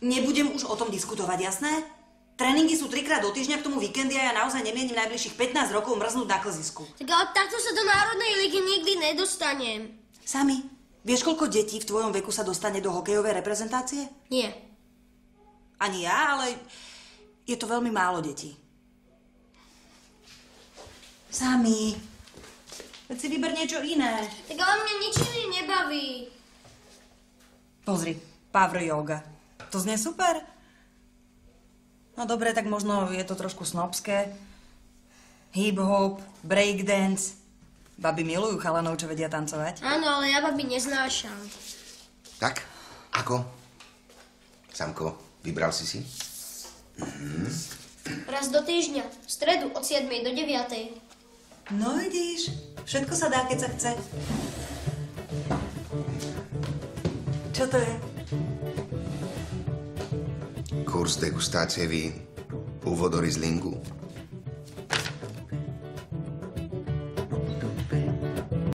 Nebudem už o tom diskutovať, jasné? Tréningy sú trikrát do týždňa, k tomu víkendy a ja naozaj nemienim najbližších 15 rokov mrznúť na klzisku. Tak ale takto sa do Národnej ligy nikdy nedostanem. Sami, vieš, koľko detí v tvojom veku sa dostane do hokejovej reprezentácie? Nie. Ani ja, ale je to veľmi málo detí. Sami, veď si vyber niečo iné. Tak ale mňa nič iné nebaví. Pozri, power yoga. To znie super. No dobre, tak možno je to trošku snobské. Hip-hop, breakdance. Baby milujú chalanov, čo vedia tancovať. Áno, ale ja babi neznášam. Tak, ako? Samko, vybral si si? Raz do týždňa, v stredu od 7. do 9. No vidíš, všetko sa dá, keď sa chce. Čo to je? Kurs degustácie vín. Pôvod Rieslingu.